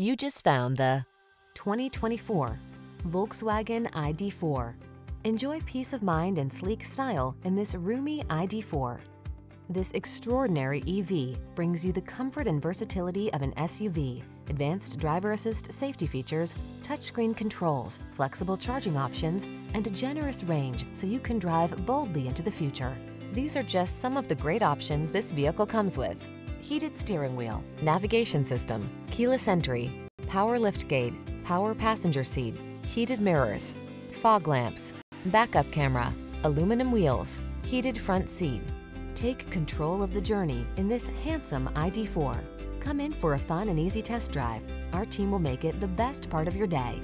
You just found the 2024 Volkswagen ID4. Enjoy peace of mind and sleek style in this roomy ID4. This extraordinary EV brings you the comfort and versatility of an SUV, advanced driver assist safety features, touchscreen controls, flexible charging options, and a generous range so you can drive boldly into the future. These are just some of the great options this vehicle comes with. Heated steering wheel, navigation system, keyless entry, power liftgate, power passenger seat, heated mirrors, fog lamps, backup camera, aluminum wheels, heated front seat. Take control of the journey in this handsome ID4. Come in for a fun and easy test drive. Our team will make it the best part of your day.